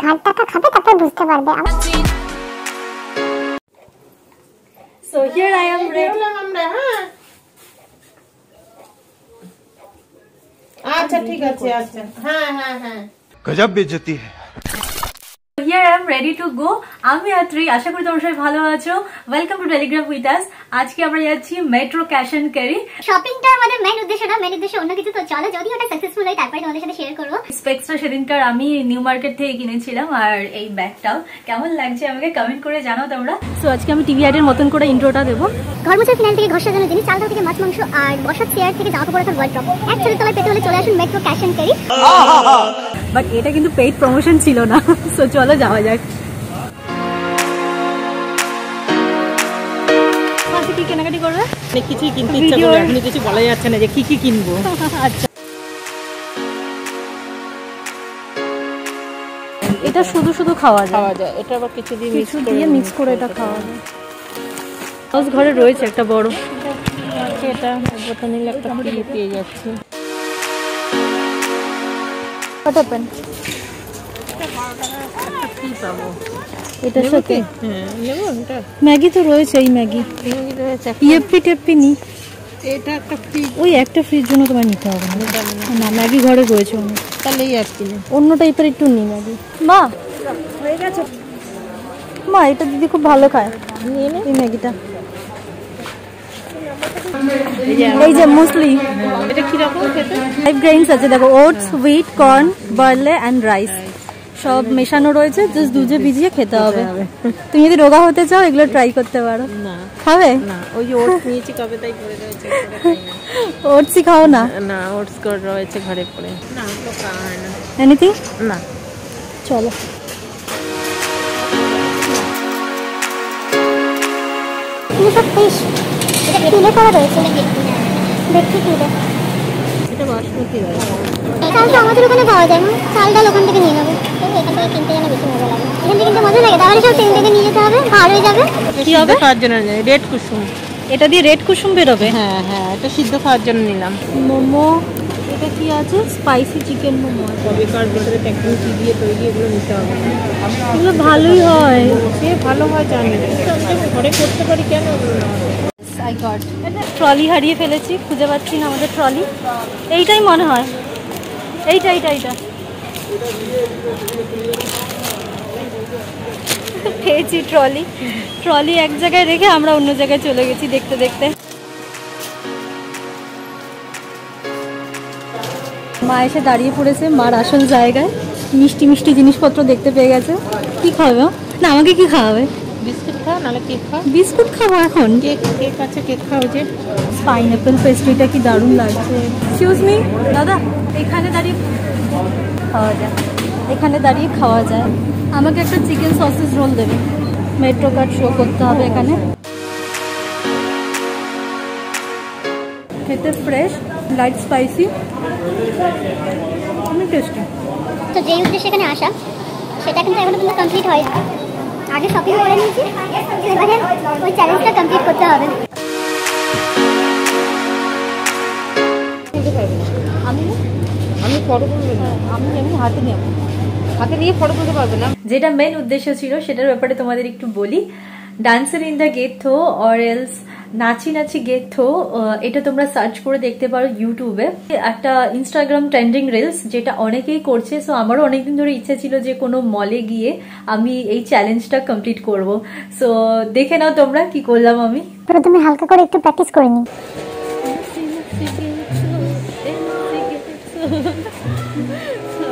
ঘাটটা তো খাবে তারপর বুঝতে পারবে So here I am ready. আচ্ছা ঠিক আছে আচ্ছা হ্যাঁ হ্যাঁ হ্যাঁ গজব বেজতি হ্যায় Ready to go. আমি আত্রি আশা করি তোমরা সবাই ভালো আছো। Welcome to Telegram with us আজকে আমরা যাচ্ছি মেট্রো ক্যাশ এন্ড ক্যারি শপিংটা আমাদের মেইন উদ্দেশ্য না মেইন উদ্দেশ্য অন্য কিছু। তো চলো যদি ওটা সাকসেসফুল হয় তারপরে তোমাদের সাথে শেয়ার করব। স্পেক্সটা সেদিনকার আমি নিউ মার্কেট থেকে কিনেছিলাম আর এই ব্যাগটাও। কেমন লাগছে আমাকে কমেন্ট করে জানাও তোমরা। তো আজকে আমি টিভি অ্যাডের মতন করে ইন্ট্রোটা দেবো। ঘর মোছার ফিনাল থেকে ঘর সাজানো জিনিস চালটা থেকে মাছ মাংস আর বসার চেয়ার থেকে জামা কাপড় রাখার ওয়ার্ড্রপ এক ছেলে তলায় পেতে হলে চলে আসুন Metro cash and carry but এটা কিন্তু পেইড প্রমোশন ছিল না। সো চলো যাওয়া যাক। আজকে কি কেনাকাটি করবে? অনেক কিছুই কিনতে ইচ্ছা করে এখনই কিছু বলা যাচ্ছে না যে কি কি কিনবো। আচ্ছা। এটা শুধু শুধু খাওয়া যায়। খাওয়া যায়। এটা আবার কিছু দিয়ে মিক্স করে দিয়ে মিক্স করে এটা খাওয়া যায়। হাউস ঘরে রয়েছে একটা বড়। এটা। একবার নিলে একটা পেয়ে যাচ্ছে। What happened? কি পাবো এটার সাথে হ্যাঁ নেব এটা ম্যাগি তো রয়েছে এই ম্যাগি। এই রয়েছে ইয়েপি টেপি নি। এটা একটা ফ্রি ওই একটা ফ্রিজ জন্য তোমায় নিতে হবে। না। না ম্যাগি ঘরে রয়েছে অনেক তাহলেই আর কি না অন্য টাইপের একটু নি ম্যাগি। মা! হয়ে গেছে? মা এটা দিদি খুব ভালো খায়। নিয়ে নে। এই ম্যাগিটা। এই যে এই যে মুসলি। এটা কীরকম খেতে? ফাইভ গ্রেইনস আছে দেখো oats wheat corn barley and rice সব মেশানো রয়েছে জাস্ট দুধে ভিজিয়ে খেতে হবে। তুমি যদি রোগা হতে চাও এগুলো ট্রাই করতে পারো। না খাবে? না ওই যে ওটস নিয়েছি কবে তাই পড়ে রয়েছে। ওটসই খাও না? না ওটস করে রয়েছে ঘরে পড়ে। না ওগুলো খাওয়া না। এনিথিং? না। চলো। এগুলো সব ফিশ এটা তুলে করা রয়েছে এটা বাসমতি চাল তো আমাদের ওখানে পাওয়া যায় না চাল ডাল ওখান থেকে নিয়ে নেব। এখান কিনতে যেন বেশি মজা লাগে। এখান থেকে কিনতে মজা লাগে তাহলে সব ট্রেন থেকে নিয়ে যেতে হবে ভার হয়ে যাবে। কি হবে? খাওয়ার জন্য রেড কুসুম। এটা দিয়ে রেড কুসুম বেরোবে? হ্যাঁ হ্যাঁ এটা সিদ্ধ খাওয়ার জন্য নিলাম। মোমো এটা কি আছে? স্পাইসি চিকেন মোমো কবেকার কি দিয়ে তৈরি এগুলো নিতে হবে। এগুলো ভালোই হয়। সে ভালো হয় জানি ঘরে করতে পারি কেন? আই গট ট্রলি হারিয়ে ফেলেছি খুঁজে পাচ্ছি না আমাদের ট্রলি। এইটাই মনে হয়। এইটা এইটা এইটা। পেয়েছি ট্রলি। ট্রলি এক জায়গায় রেখে আমরা অন্য জায়গায় চলে গেছি দেখতে দেখতে। মা এসে দাঁড়িয়ে পড়েছে মার আসল জায়গায়। মিষ্টি মিষ্টি জিনিসপত্র দেখতে পেয়ে গেছে। কি খাওয়াবে না আমাকে কি খাওয়াবে? বিস্কুট খাও নাহলে কেক খাও বিস্কুট খাব এখন? কেক কেক আছে কেক খাও যে। পাইনাপেল পেস্ট্রিটা কি দারুণ লাগছে। এক্সকিউজ মি দাদা এখানে দাঁড়িয়ে খাওয়া যায়। এখানে দাঁড়িয়ে খাওয়া যায়। আমাকে একটা চিকেন সসেস রোল দেবে। মেট্রো কার্ড শো করতে হবে এখানে। খেতে ফ্রেশ লাইট স্পাইসি অনেক টেস্টি তো যেই উদ্দেশ্যে এখানে আসা সেটা কিন্তু এখনও কিন্তু কমপ্লিট হয় আগে শপিং করে নিয়েছি এবারে ওই চ্যালেঞ্জটা কমপ্লিট করতে হবে। ফটো তুলবে না। আমি এমনি হাতে নেব। হাতে নিয়ে ফটো তুলতে পারবে না। যেটা মেন উদ্দেশ্য ছিল সেটার ব্যাপারে তোমাদের একটু বলি। Dancer in the get though or else নাচি নাচি গেট থো এটা তোমরা সার্চ করে দেখতে পারো ইউটিউবে একটা ইনস্টাগ্রাম ট্রেন্ডিং রিলস যেটা অনেকেই করছে সো আমারও অনেকদিন ধরে ইচ্ছা ছিল যে কোনো মলে গিয়ে আমি এই চ্যালেঞ্জটা কমপ্লিট করব। সো দেখে নাও তোমরা কি করলাম আমি। প্রথমে হালকা করে একটু প্র্যাকটিস করে নিই।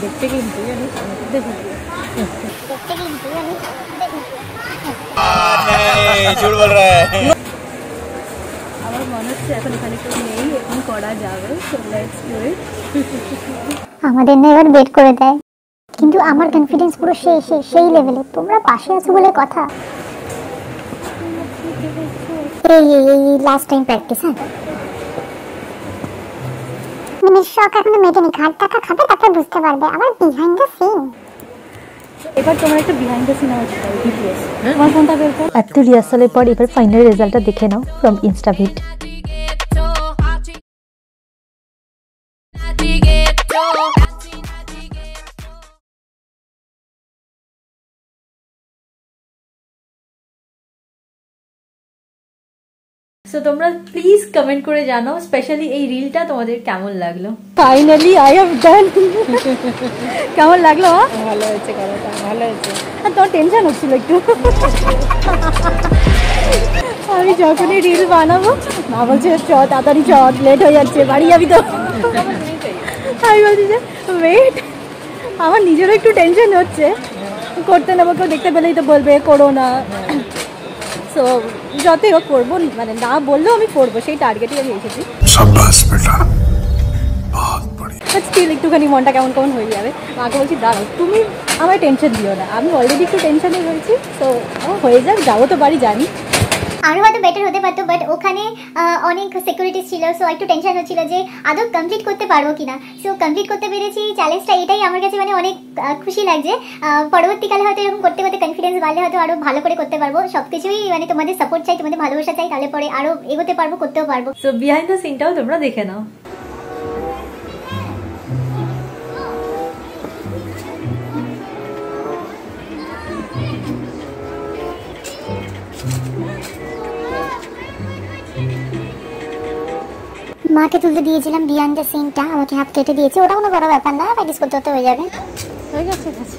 দেখতে কিন্তু জানিস দেখুন দেখতে কিন্তু আমি झूठ बोल रहा है আমার মনে হচ্ছে এখন এখানে কেউ নেই এখন করা যাবে সো লেটস ডু ইট আমাদের না এবার বেট করে দেয় কিন্তু আমার কনফিডেন্স পুরো সেই সেই সেই লেভেলে তোমরা পাশে আছো বলে কথা এই এই এই লাস্ট টাইম প্র্যাকটিস হ্যাঁ মানে শখ এখনও মেটেনি ঘাট টাকা খাবে তারপর বুঝতে পারবে। আবার বিহাইন্ড দ্য সিন এবার তোমার একটা বিহাইন্ড দ্য সিনেমা ভিডিওস তোমার ফোনটা বের করো? এত রিহার্সালের পর এবার ফাইনাল রেজাল্টটা দেখে নাও ফ্রম ইনস্টাভিট সো তোমরা প্লিজ কমেন্ট করে জানাও স্পেশালি এই রিলটা তোমাদের কেমন লাগল? ফাইনালি আই হ্যাভ ডান কেমন লাগল ভালো হয়েছে করাটা ভালো হয়েছে। আর তোমার টেনশন হচ্ছিল একটু। আমি যখনই রিল বানাবো মা বলছে চ তাড়াতাড়ি চ লেট হয়ে যাচ্ছে বাড়ি যাবি তো। আমি বলছি যে ওয়েট আমার নিজেরও একটু টেনশন হচ্ছে। করতে নেব কেউ দেখতে পেলেই তো বলবে করো না। সো যতই হোক করব মানে না বললেও আমি করব সেই টার্গেটই আমি এসেছি। স্টিল একটুখানি মনটা কেমন কেমন হয়ে যাবে। মাকে বলছি দাঁড়াও তুমি আমার টেনশন দিও না। আমি অলরেডি একটু টেনশনই হয়েছি তো হয়ে যাক যাব তো বাড়ি জানি। আরও হয়তো বেটার হতে পারতো বাট ওখানে অনেক সিকিউরিটি ছিল সো একটু টেনশন হচ্ছিল যে আদৌ কমপ্লিট করতে পারব কিনা। সো কমপ্লিট করতে পেরেছি চ্যালেঞ্জটা এটাই আমার কাছে মানে অনেক খুশি লাগছে। পরবর্তীকালে হয়তো এরকম করতে করতে কনফিডেন্স বাড়লে হয়তো আরও ভালো করে করতে পারব। সব কিছুই মানে তোমাদের সাপোর্ট চাই, তোমাদের ভালোবাসা চাই, তাহলে পরে আরও এগোতে পারব, করতেও পারব। সো বিহাইন্ড দ্য সিনটাও তোমরা দেখে নাও। মাকে তুলতে দিয়েছিলাম বিয়ান দ্য সিনটা আমাকে হাত কেটে দিয়েছে। ওটা কোনো বড় ব্যাপার না প্র্যাকটিস করতে করতে হয়ে যাবে। হয়ে গেছে ঠিক আছে।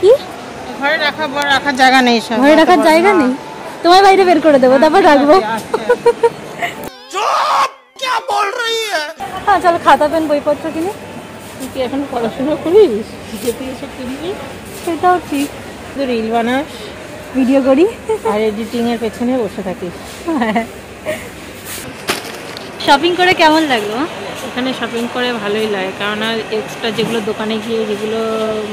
কি? ঘরে রাখা বড় রাখার জায়গা নেই সব। ঘরে রাখার জায়গা নেই? তোমার বাইরে বের করে দেবো তারপর রাখব। হ্যাঁ চলো খাতা পেন বইপত্র কিনে। তুই কি এখন পড়াশোনা করিস? যে তুই এসব কিনবি সেটাও ঠিক। তুই রিল বানাস। ভিডিও করি। আর এডিটিং এর পেছনে বসে থাকি। শপিং করে কেমন লাগল? এখানে শপিং করে ভালোই লাগে। কারণ এক্সট্রা যেগুলো দোকানে গিয়ে যেগুলো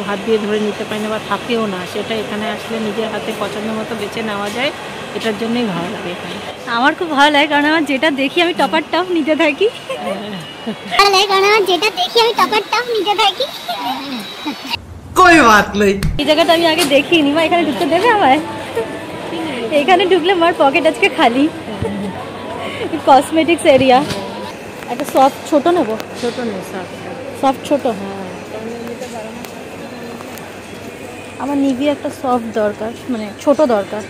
হাত দিয়ে ধরে নিতে পারি না বা থাকেও না সেটা এখানে আসলে নিজের হাতে পছন্দ মতো বেছে নেওয়া যায়। এটার জন্যই ভালো লাগে এখানে। আমার খুব ভালো লাগে কারণ আমার যেটা দেখি আমি টপার টপ নিতে থাকি। তাহলে কারণ আমার যেটা দেখি আমি টপার টপ নিতে থাকি। এই জায়গাটা আমি আগে দেখিনি মা এখানে ঢুকতে দেবে আমায় এখানে ঢুকলে মার পকেট আজকে খালি কসমেটিক্স এরিয়া একটা সফট ছোট নেবো ছোট নেই সব সফট ছোট আমার নিবি একটা সফট দরকার মানে ছোট দরকার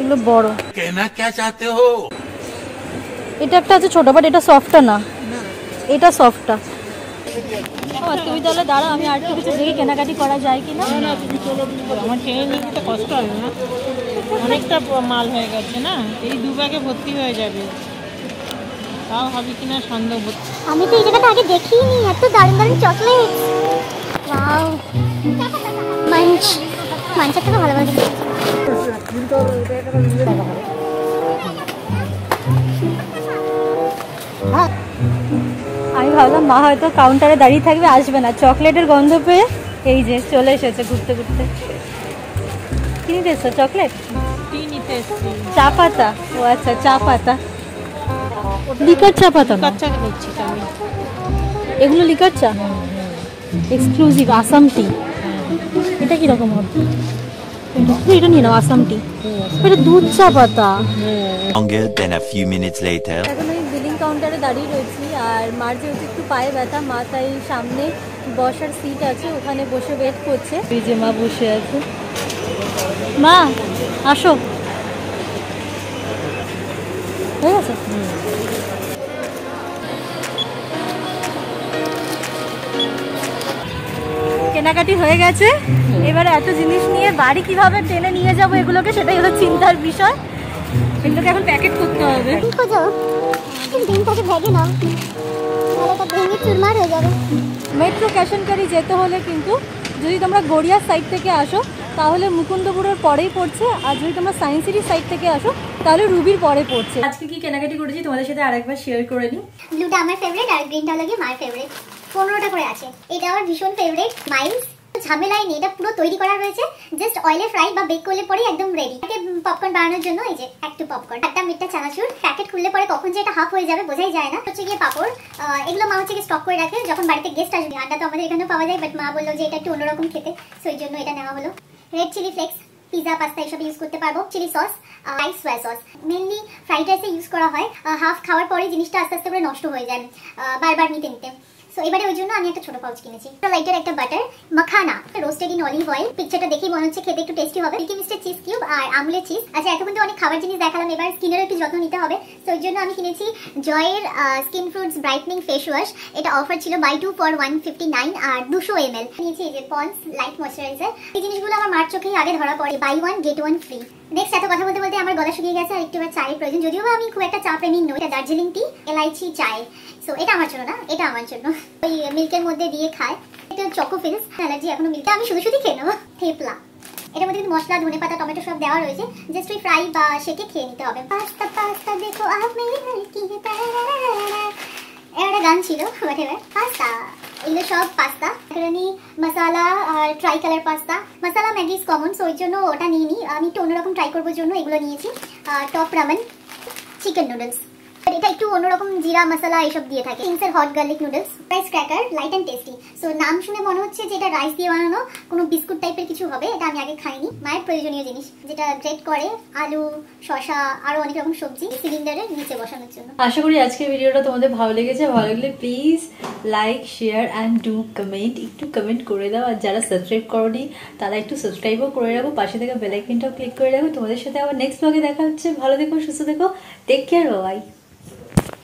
এগুলো বড় कहना क्या चाहते हो এটা একটা আছে ছোট বাট এটা সফটটা না এটা সফটটা তুমি তাহলে দাঁড়া আমি আর কিছু দেখি কেনাকাটি করা যায় কি না আমার ট্রেনে নিয়ে যেতে কষ্ট হবে না। অনেকটা মাল হয়ে গেছে না? এই দু ব্যাগে ভর্তি হয়ে যাবে। তাও হবে কিনা সন্দেহ আমি তো এই জায়গাটা আগে দেখিনি এত দারুণ দারুণ চকলেট ওয়াও মাঞ্চ মাঞ্চের থেকে ভালো ভালো ভাবলাম মা হয়তো কাউন্টারে দাঁড়িয়ে থাকবে আসবে না। চকলেটের গন্ধ পেয়ে এই যে চলে এসেছে ঘুরতে ঘুরতে। কি নিতে এসছো চকলেট চা পাতা? ও আচ্ছা চা পাতা। লিকার চা পাতা নিচ্ছি এগুলো লিকার চা? এক্সক্লুসিভ আসাম টি এটা কীরকম হবে? এটা- নিয়ে নাও আসাম টি এটা দুধ চা পাতা। Longer than a few minutes later. এখন আমি বিলিং কাউন্টারে দাঁড়িয়ে রয়েছি আর মার যেহেতু একটু পায়ে ব্যথা মা তাই সামনে বসার সিট আছে ওখানে বসে ওয়েট করছে। এই যে মা বসে আছে। মা আসো। হয়ে গেছে? কেনাকাটি হয়ে গেছে। এবারে এত জিনিস নিয়ে বাড়ি কীভাবে টেনে নিয়ে যাব এগুলোকে সেটাই হলো চিন্তার বিষয়। এগুলোকে এখন প্যাকেট করতে হবে। কি খোঁজো। ডিমটাকে ভেঙে নাও ভেঙে চুরমার হয়ে যাবে। মেট্রো ক্যাশ অ্যান্ড ক্যারি যেতে হলে কিন্তু যদি তোমরা গড়িয়ার সাইড থেকে আসো তাহলে মুকুন্দপুরের পরেই পড়ছে আর যদি তোমরা সায়েন্স সিটির সাইড থেকে আসো তাহলে রুবির পরে পড়ছে। আজকে কি কেনাকাটি করেছি তোমাদের সাথে আরেকবার শেয়ার করে নিই। ব্লুটা আমার ফেভারিট আর গ্রিনটা লাগে মায়ের ফেভারিট পনেরোটা করে আছে। এটা আমার ভীষণ ফেভারিট মাইলস ঝামেলাই নেই, এটা পুরো তৈরি করা রয়েছে জাস্ট অয়েলে ফ্রাই বা বেক করলে পরে একদম রেডি পপকর্ন বানানোর জন্য এই যে একটু পপকর্ন একটা মিটটা চানাচুর। প্যাকেট খুললে পরে কখন যে এটা হাফ হয়ে যাবে বোঝাই যায় না। হচ্ছে গিয়ে পাপড় এগুলো মা হচ্ছে স্টক করে রাখে। যখন বাড়িতে গেস্ট আসবে, আড্ডা তো আমাদের এখানেও পাওয়া যায় বাট মা বলল যে এটা একটু অন্যরকম খেতে। সো এই জন্য এটা নেওয়া হলো। Red chili flakes pizza pasta এসব ইউজ করতে পারব। Chili sauce rice soya sauce mainly fried রাইসে use করা হয়। হাফ খাওয়ার পরে জিনিসটা আস্তে আস্তে করে নষ্ট হয়ে যায় বারবার নিতে নিতে। সো এবারে ওই জন্য আমি একটা ছোট পাউচ কিনেছি। লাইটার একটা butter makhana roasted in olive oil পিকচারটা দেখেই মনে হচ্ছে খেতে একটু টেস্টি হবে। মিল্কি মিস্টার চিজ কিউব আর আমুলের চিজ আচ্ছা এখন কিন্তু অনেক খাবার জিনিস দেখালাম, এবার স্কিনের একটু যত্ন নিতে হবে। তো ওই জন্য আমি কিনেছি জয়ের skin fruits brightening face wash এটা অফার ছিল buy two for one fifty nine আর দুশো এম এল নিয়েছি এই যে পন্স লাইট ময়শ্চারাইজার এই জিনিসগুলো আমার মার চোখেই আগে ধরা পড়ে। Buy one get one free next এত কথা বলতে বলতে আমার গলা শুকিয়ে গেছে, আর একটু চায়ের প্রয়োজন। যদিও আমি খুব একটা চা প্রেমী নই দার্জিলিং টি এলাইচি চায়। সো এটা আমার জন্য না, এটা আমার জন্য। ওই মিল্কের মধ্যে দিয়ে খায়। এটা চকো ফিলস অ্যালার্জি এখনও মিল্কে আমি শুধু শুধু খেয়ে নেব, থেপলা। এটার মধ্যে কিন্তু মশলা, ধনে পাতা, টমেটো সব দেওয়া রয়েছে। জাস্ট ওই ফ্রাই বা সেকে খেয়ে নিতে হবে। পাস্তা পাস্তা দেখো। এর একটা গান ছিল বাট এবার পাস্তা এগুলো সব pasta macaroni masala R try colour pasta masala Maggi is common so ওই জন্য ওটা নিয়ে নিই আমি একটু অন্যরকম ট্রাই করব জন্য এগুলো নিয়েছি। টপ রামেন চিকেন নুডলস এটা একটু অন্যরকম জিরা মশলা এসব দিয়ে থাকে। কিংসের hot garlic noodles rice cracker light and tasty so নাম শুনে মনে হচ্ছে যে এটা রাইস দিয়ে বানানো কোনো বিস্কুট টাইপের কিছু হবে, এটা আমি আগে খাইনি। মায়ের প্রয়োজনীয় জিনিস, যেটা গ্রেট করে, আলু শশা আরও অনেক রকম সবজি সিলিন্ডারের নিচে বসানোর জন্য। আশা করি আজকের ভিডিওটা তোমাদের ভালো লেগেছে। ভালো লাগলে please like share and do comment একটু কমেন্ট করে দাও। আর যারা সাবস্ক্রাইব করনি, তারা একটু সাবস্ক্রাইবও করে রাখো। পাশে থেকে বেলাইকনটাও ক্লিক করে রাখো। তোমাদের সাথে আবার নেক্সট ব্লগে দেখা হচ্ছে। ভালো দেখো সুস্থ দেখো টেক কেয়ার বাই